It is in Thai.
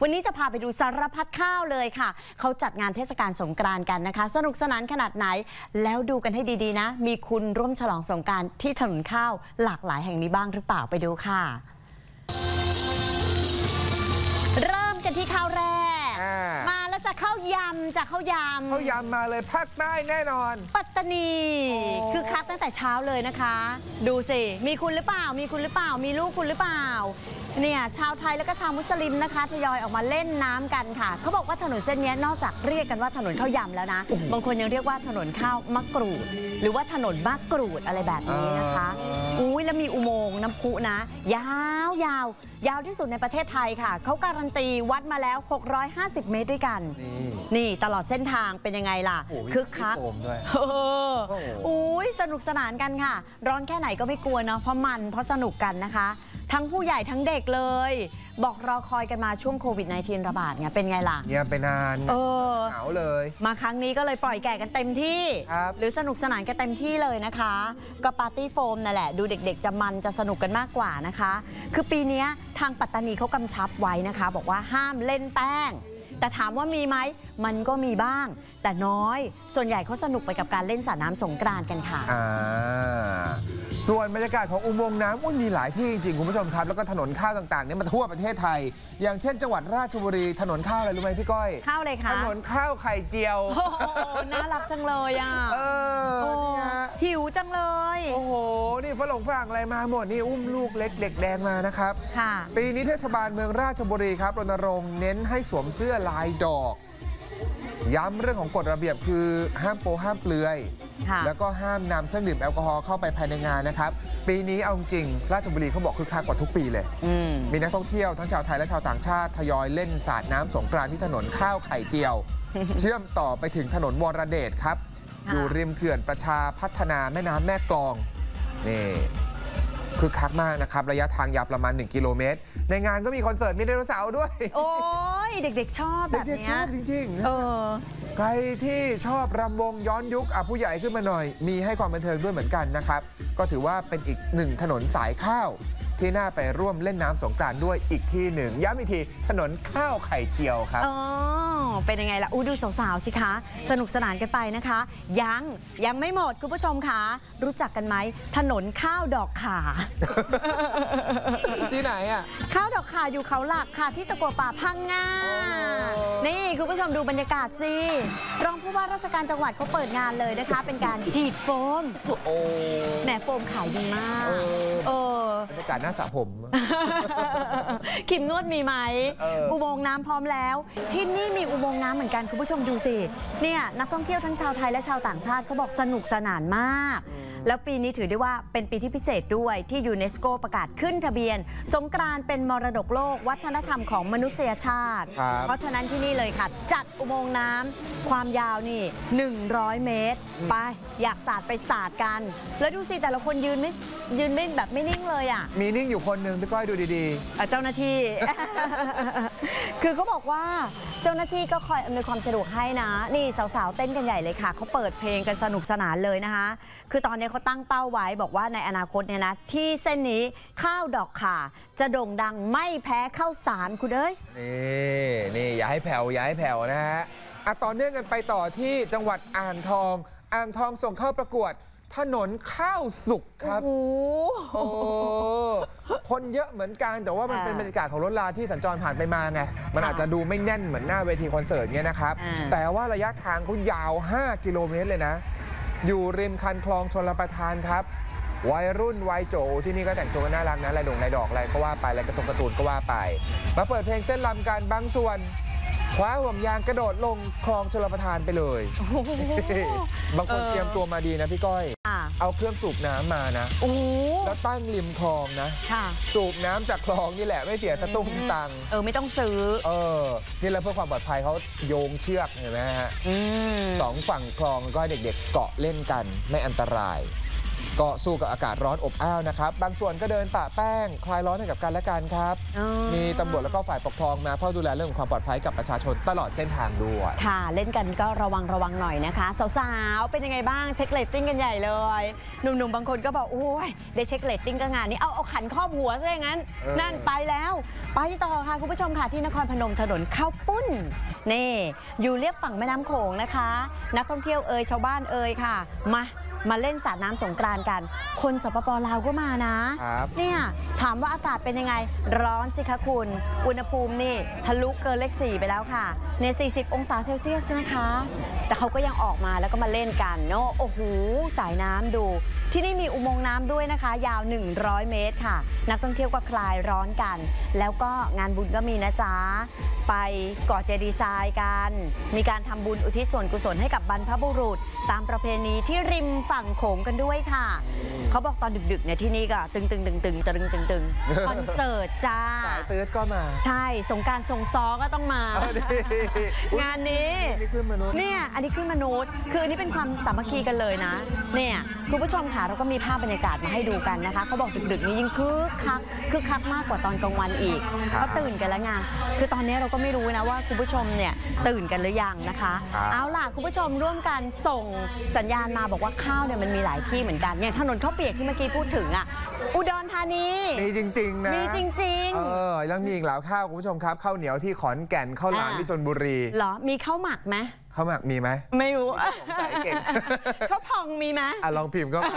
วันนี้จะพาไปดูสารพัดข้าวเลยค่ะ เขาจัดงานเทศกาลสงกรานต์กันนะคะ สนุกสนานขนาดไหน แล้วดูกันให้ดีๆนะ มีคุณร่วมฉลองสงกรารที่ถนนข้าวหลากหลายแห่งนี้บ้างหรือเปล่าไปดูค่ะ เริ่มกันที่ข้าวแรกอ่ามมาแล้ว จะข้าวยำจะข้าวยำเขายำมาเลยภาคใต้แน่นอน ปัตตานีโอ้คือคักตั้งแต่เช้าเลยนะคะ ดูสิ มีคุณหรือเปล่า มีคุณหรือเปล่า มีลูกคุณหรือเปล่าเนี่ยชาวไทยแล้วก็ชาวมุสลิมนะคะทยอยออกมาเล่นน้ำกันค่ะ เขาบอกว่าถนนเส้นนี้นอกจากเรียกกันว่าถนนข้าวยำแล้วนะ บางคนยังเรียกว่าถนนข้าวมะกรูด หรือว่าถนนมะกรูดอะไรแบบนี้นะคะอุ้ยแล้วมีอุโมงค์น้ำพุนะ ยาวยาวยาวที่สุดในประเทศไทยค่ะ เขาการันตีวัดมาแล้ว 650 เมตรด้วยกันนี่นี่ตลอดเส้นทางเป็นยังไงล่ะโอ้โหคึกคักมีโฟมด้วยเออโอ้โหอุ้ยสนุกสนานกันค่ะ ร้อนแค่ไหนก็ไม่กลัวเนาะเพราะมันเพราะสนุกกันนะคะ ทั้งผู้ใหญ่ทั้งเด็กเลย บอกรอคอยกันมาช่วงโควิด -19 ระบาดไงเป็นไงล่ะเงียบไปนานเออเหงาเลย มาครั้งนี้ก็เลยปล่อยแก่กันเต็มที่ครับหรือสนุกสนานกันเต็มที่เลยนะคะ ก็ปาร์ตี้โฟมนั่นแหละ ดูเด็ก ๆ จะมันจะสนุกกันมากกว่านะคะ คือปีเนี้ยทางปัตตานีเขากำชับไว้นะคะ บอกว่าห้ามเล่นแป้ง แต่ถามว่ามีไหมมันก็มีบ้าง แต่น้อย ส่วนใหญ่เขาสนุกไปกับการเล่นสาดน้ำสงกรานต์กันค่ะ อ่าส่วนบรรยากาศของอุโมงค์น้ำอุ้ยมีหลายที่จริงๆคุณผู้ชมครับแล้วก็ถนนข้าวต่างๆเนี่ยมาทั่วประเทศไทย อย่างเช่นจังหวัดราชบุรีถนนข้าวอะไรรู้ไหมพี่ก้อยเข้าเลยค่ะถนนข้าวไข่เจียว โอ้โหน่ารักจังเลยอะ เออ โอ้ นี่ฮะ หิวจังเลย โอ้โห นี่ ฝรั่งฝรั่งอะไรมาหมดนี่อุ้มลูกเล็กเด็กแดงมานะครับ ค่ะ ปีนี้เทศบาลเมืองราชบุรีครับรณรงค์เน้นให้สวมเสื้อลายดอก ย้ำเรื่องของกฎระเบียบคือห้ามโปห้ามเปลือย ค่ะ แล้วก็ห้ามนำเครื่องดื่มแอลกอฮอล์เข้าไปภายในงานนะครับ ปีนี้เอาจริงราชบุรีเขาบอกคือคักกว่าทุกปีเลย อืม มีนักท่องเที่ยวทั้งชาวไทยและชาวต่างชาติทยอยเล่นสาดน้ำสงกรานต์ที่ถนนข้าวไข่เจียว เชื่อมต่อไปถึงถนนวรเดชครับ ค่ะ อยู่ริมเขื่อนประชาพัฒนาแม่น้ำแม่กลอง นี่คือคักมากนะครับ ระยะทางยาวประมาณ 1 กิโลเมตร ในงานก็มีคอนเสิร์ตมีไดโนเสาร์ด้วย โอ้ยเด็กๆชอบแบบเด็กๆชเนี้อยบจริงๆเออ ใครที่ชอบรำวงย้อนยุคอะผู้ใหญ่ขึ้นมาหน่อย มีให้ความบันเทิงด้วยเหมือนกันนะครับ ก็ถือว่าเป็นอีกหนึ่งถนนสายข้าว ที่น่าไปร่วมเล่นน้ำสงกรานต์ด้วยอีกที่หนึ่งย้ำอีกทีถนนข้าวไข่เจียวครับ อ๋อ เป็นยังไงล่ะอู้ดูสาวๆสิคะ สนุกสนานกันไปนะคะ ยังยังไม่หมดคุณผู้ชมคะรู้จักกันไหมถนนข้าวดอกขา ที่ไหนอะ ข้าวดอกขาอยู่เขาหลักค่ะที่ตะกัวป่าพังงาโอ้นี่คุณผู้ชมดูบรรยากาศสิรองผู้ว่าราชการจังหวัดเขาเปิดงานเลยนะคะ เป็นการฉีดโฟมโอ้แหมโฟมขายดีมากเออเออบรรยากาศหน้าสระผมขิมนวดมีไหมเอออุโมงค์น้ำพร้อมแล้ว ที่นี่มีอุโมงน้ำเหมือนกันคุณผู้ชมดูสิเนี่ยนักท่องเที่ยวทั้งชาวไทยและชาวต่างชาติเขาบอกสนุกสนานมาก แล้วปีนี้ถือได้ว่าเป็นปีที่พิเศษด้วยที่ยูเนสโกประกาศขึ้นทะเบียน สงกรานต์เป็นมรดกโลกวัฒนธรรมของมนุษยชาติครับเพราะฉะนั้นที่นี่เลยค่ะ จัดอุโมงค์น้ำความยาวนี่ 100 เมตร ไปอยากสาดไปสาดกัน แล้วดูสิแต่ละคนยืนไม่ยืนไม่แบบไม่นิ่งเลยอะมีนิ่งอยู่คนหนึ่งพี่ก้อยดูดีอะเจ้าหน้าที่ คือเขาบอกว่าเจ้าหน้าที่ก็คอยอำนวยความสะดวกให้นะ นี่สาวๆเต้นกันใหญ่เลยค่ะเขาเปิดเพลงกันสนุกสนานเลยนะคะ คือตอนนี้เขาตั้งเป้าไว้บอกว่าในอนาคตเนี่ยนะ ที่เส้นนี้ข้าวดอกข่าจะโด่งดังไม่แพ้ข้าวสารคุณเอ้ยๆนี่นี่อย่าให้แผ่วอย่าให้แผ่วนะฮะอะต่อเนื่องกันไปต่อที่จังหวัดอ่างทอง อ่างทองส่งเข้าประกวด ถนนข้าวสุกครับ โอ้โหโอ้คนเยอะเหมือนกันแต่ว่ามันอ่าเป็นบรรยากาศของรถลาที่สัญจรผ่านไปมาไง มันอาจจะดูไม่แน่นเหมือนหน้าเวทีคอนเสิร์ตเงี้ยนะครับอ่าแต่ว่าระยะทางเขายาว 5 กิโลเมตรเลยนะ อยู่ริมคันคลองชลประทานครับ วัยรุ่นวัยโจที่นี่ก็แต่งตัวกันน่ารักนะลายดงลายดอกอะไรก็ว่าไปลายกระตงกระตูนก็ว่าไป มาเปิดเพลงเต้นรำกันบางส่วน คว้าห่วงยางกระโดดลงคลองชลประทานไปเลย โอ้โห บางคนเออเตรียมตัวมาดีนะพี่ก้อยอะเอาเครื่องสูบน้ำมานะ โอ้โหแล้วตั้งริมคลองนะ ค่ะสูบน้ำจากคลองนี่แหละไม่เสียสตุ้งสตังค์เออ ไม่ต้องซื้อ เออ นี่แหละเพื่อความปลอดภัยเขาโยงเชือกเห็นไหมฮะอืม สองฝั่งคลองก็ให้เด็กๆเกาะเล่นกันไม่อันตราย ก็สู้กับอากาศร้อนอบอ้าวนะครับ บางส่วนก็เดินปะแป้ง คลายร้อนให้กับกันและกันครับ อ๋อมีตำรวจแล้วก็ฝ่ายปกครองมาเฝ้าดูแลเรื่องของความปลอดภัยกับประชาชนตลอดเส้นทางด้วย ค่ะ เล่นกันก็ระวังระวังหน่อยนะคะ สาวๆ เป็นยังไงบ้างเช็คเรตติ้งกันใหญ่เลย หนุ่มๆ บางคนก็บอกโอ้ยได้เช็คเรตติ้งก็งานนี้เอาเอาขันครอบหัวซะอย่างนั้น เออ นั่นไปแล้ว ไปต่อค่ะคุณผู้ชมค่ะที่นครพนมถนนข้าวปุ้น นี่ อยู่เรียบฝั่งแม่น้ำโขงนะคะ นักท่องเที่ยวเอ่ยชาวบ้านเอ่ยค่ะ มา มาเล่นสาดน้ำสงกรานต์กัน คนสปปลาวก็มานะ ครับเนี่ยถามว่าอากาศเป็นยังไง ร้อนสิคะคุณ อุณหภูมินี่ทะลุเกินเลข4ไปแล้วค่ะ ใน 40 องศาเซลเซียสนะคะ แต่เขาก็ยังออกมาแล้วก็มาเล่นกันเนาะโอ้โหสายน้ำดู ที่นี่มีอุโมงค์น้ำด้วยนะคะ ยาว 100 เมตรค่ะ นักท่องเที่ยวก็คลายร้อนกัน แล้วก็งานบุญก็มีนะจ๊ะไปก่อเจดีย์ทรายกัน มีการทำบุญอุทิศส่วนกุศลให้กับบรรพบุรุษ ตามประเพณีที่ริมฝั่งโขงกันด้วยค่ะ เขาบอกตอนดึกๆเนี่ยที่นี่ก็ตึงตึงตึงตึงตึงตึงตึงคอนเสิร์ตจ้าสายตืดก็มา ใช่สงกรารทรงซอก็ต้องมาเอาดิอุ๊ยงานนี้นี่ขึ้นมนุษย์เนี่ยอันนี้ขึ้นมนุษย์ คืออันนี้เป็นความสามัคคีกันเลยนะ เนี่ยคุณผู้ชมค่ะเราก็มีภาพบรรยากาศมาให้ดูกันนะคะเขาบอกดึกๆนี้ยิ่งคึกคักคึกคักมากกว่าตอนกลางวันอีกครับเขาตื่นกันแล้วไงคือตอนนี้เราก็ไม่รู้นะว่าคุณผู้ชมเนี่ยตื่นกันหรือยังนะคะครับเอาล่ะคุณผู้ชมร่วมกันส่งสัญญาณมาบอกว่าข้าวเนี่ยมันมีหลายที่เหมือนกันอย่างถนนข้าวเปียกที่เมื่อกี้พูดถึงอะอุดรธานีมีจริง ๆ นะมีจริง เออแล้วมีอีกหลายข้าวคุณผู้ชมครับข้าวเหนียวที่ขอนแก่นข้าวหลามอ่า ที่ชนบุรีๆเหรอ มีข้าวหมักไหมข้าวหมักมีไหม ไม่รู้สงสัยเก่ง ข้าวพองมีไหม อะลองพิมพ์ก็มา